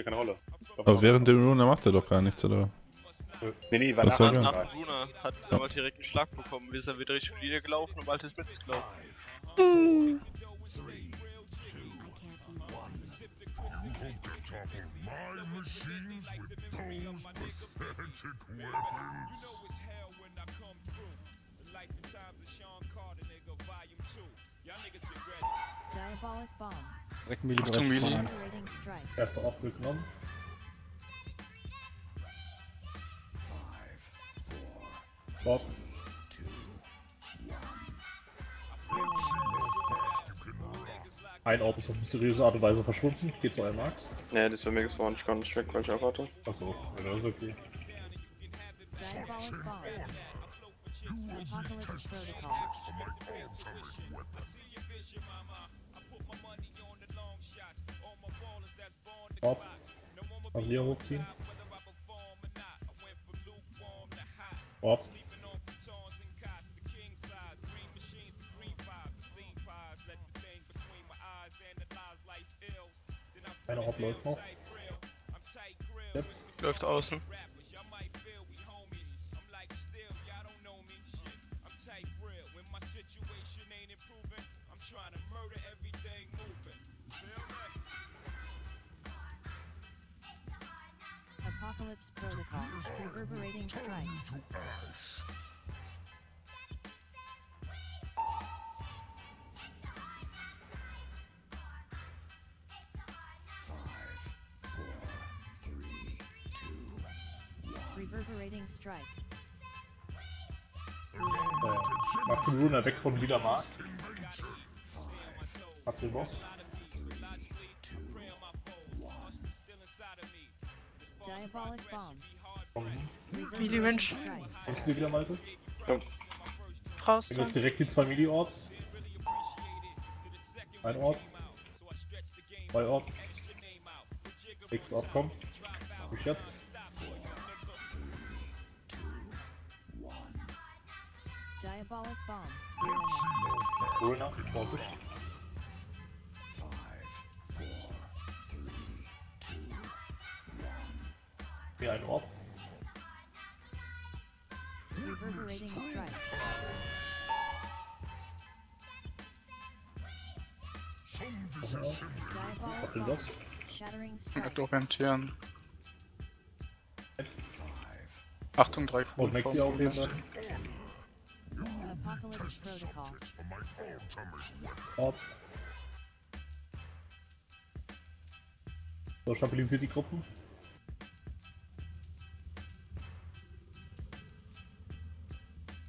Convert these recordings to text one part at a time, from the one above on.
spielt keine Rolle. Aber während dem Runa macht er doch gar nichts, oder? Nee, nee, war? Nach dem Luna hat Ja. aber direkt einen Schlag bekommen. Wir sind wieder richtig Linie gelaufen und bald ist mitgelaufen. Diabolic bomb. Direkt Melee Achtung, Melee. vorne. Liberating strike. Erster Ort genommen. Bob. Ein Ort ist auf mysteriöse Art und Weise verschwunden. Geht zu einem Max. Nee, das war mir gespawnt. Ich kann nicht weg, weil ich auch hatte. Achso, ja, das ist okay. Apocalypse protocol. Bob. Avalier hochziehen. Bob. Einer Ort läuft noch. Jetzt. Läuft außen. situation ain't improving. I'm trying to murder everything moving. Feel me? Apocalypse Protocol, reverberating strike. Reverberating strike. Macht den Runer weg von Wiedermarkt. Habt den Boss. Diabolic bomb. Komm, Reverberating Mensch. kommst du wieder, Malte? Raus Dann jetzt direkt die zwei Mini-Orbs. Ein Ort. Zwei Ort. Nächster Ort kommt. Ich jetzt. Diabolic bomb. Ruiner, Vorsicht. Hier ein Orb. Reverberating strike. Ihr bomb. das? Shattering strike. orientieren. Achtung, drei Und Kugeln Maxi vor- aufnehmen dann. Orb. So, stabilisiert die Gruppen.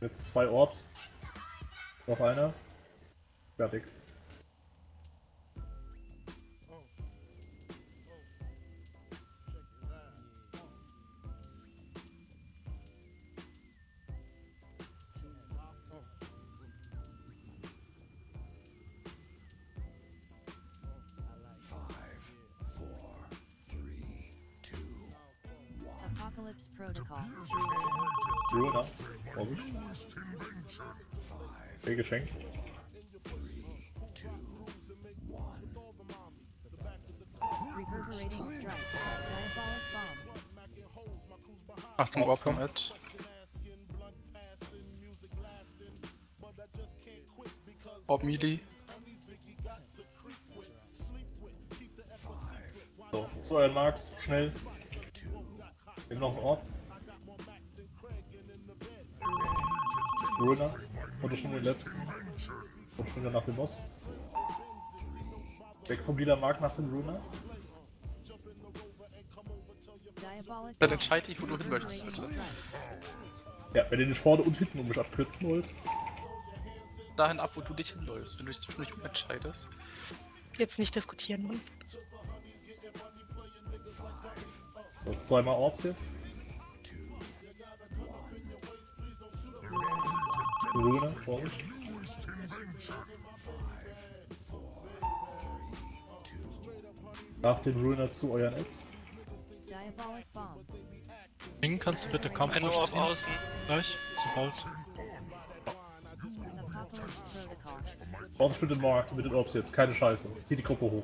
Jetzt zwei Orbs. Noch einer. Fertig. Apocalypse protocol. Ruiner. Vorsicht. Okay, Geschenk. Achtung, vom Ed. Orb Melee. So, so ein Max, schnell. Nimm noch einen Ort. Ruiner. Und schon den letzten. Und schon wieder nach dem Boss. Weg vom Liedermark nach dem Ruiner. Diabolic Dann entscheide ich, wo du hin möchtest, bitte. Ja, wenn ihr nicht vorne und hinten um mich abkürzen wollt. Dahin ab, wo du dich hinläufst, wenn du dich zwischendurch umentscheidest. Jetzt nicht diskutieren. Mann. So, zweimal Orbs jetzt. Ruiner, Vorsicht. Nach dem Ruiner zu euren bomb. Bringen kannst du bitte kaum Ein nur auf außen. Gleich, sobald. Apocalypse protocol. Vorsicht mit den, Mar mit den Orbs jetzt, keine Scheiße. Zieh die Gruppe hoch.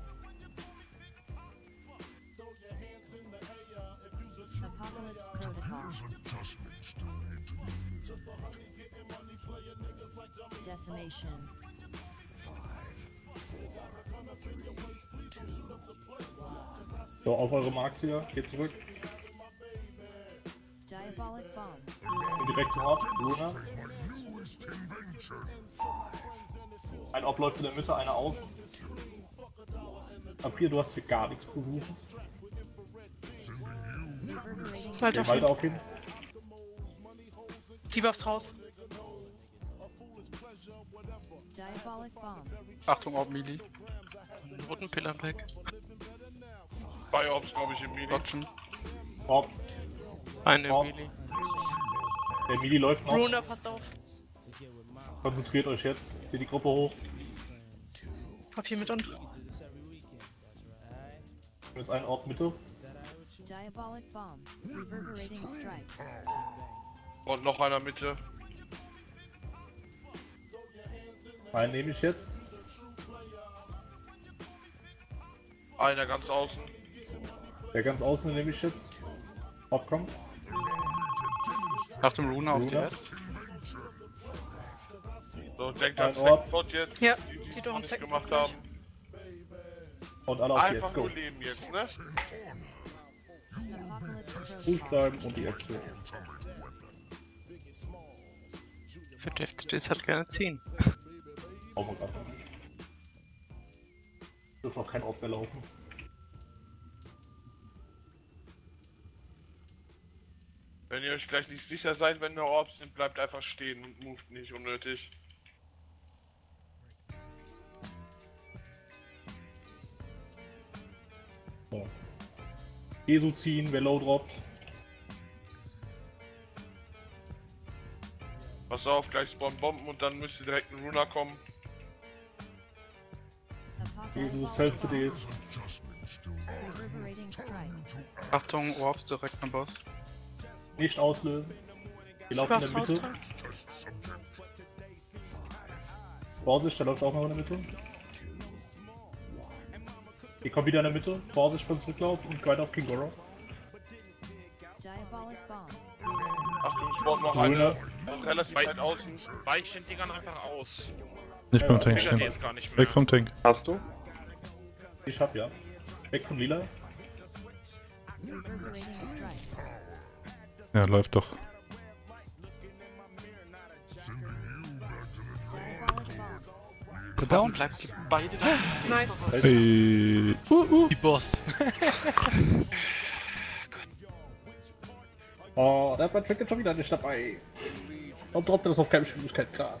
Apocalypse Protocol. Decimation. So, auf eure Marks wieder. Geht zurück. Diabolic Bomb. Direkt zum Ort. Luna. Ein Orb läuft in der Mitte, einer außen. Papier, du hast hier gar nichts zu suchen. Walter, Walter auf ihn. Debuffs raus. Diabolic Bomb. Achtung, Orb Melee. Roten Pillar weg. Zwei Orbs, glaube ich, im Melee. Dodgen. Orb. Eine Oh. Melee. Der Mili läuft noch. Runa, passt auf. Konzentriert euch jetzt. Zieht die Gruppe hoch. Papier mit und. Jetzt ein Orb Mitte. Diabolic Bomb. Reverberating Strike. Und noch einer Mitte. Einen nehme ich jetzt. Einer ganz außen. Der ganz außen nehme ich jetzt. Orb kommt. Achtung, Runa auf die. Herz. So, denkt an. Stackpot jetzt. Ja, die, die zieht es doch noch ein nicht Stackpot gemacht haben. Und alle auf die Einfach jetzt. Go. nur leben jetzt, ne? Ruhig bleiben und die Aktion. Für die FTDs hat gerne 10. Brauchen wir gerade noch nicht. Dürfen auch kein Orb mehr laufen. Wenn ihr euch gleich nicht sicher seid, wenn da Orbs sind, bleibt einfach stehen und moved nicht unnötig. So. Jesu ziehen, wer low droppt. Pass auf, gleich spawnen Bomben und dann müsste direkt ein Runa kommen. Jesus, Diabolic Self CDs. Reverberating Strike. Achtung, Orbs direkt am Boss. Nicht auslösen. Die laufen in der. Mitte. Vorsicht, der läuft auch noch in der Mitte. Die kommen wieder in der Mitte. Vorsicht beim Zurücklauf und weiter auf King Goro. Achtung, spawnt noch Runa. eine. Auch relativ weit außen. Weich den Dingern einfach aus. Nicht beim Ja, Tank Ich stehen. jetzt gar nicht mehr. Weg vom Tank. Hast du? Ich hab ja. Weg von Lila. Ja, läuft doch. Der Down bleibt die beide da. Nice. Hey. Uh, uh. Die Boss. Oh, der Patrick ist schon wieder nicht dabei. Warum droppt er das auf keinem Schwierigkeitsgrad?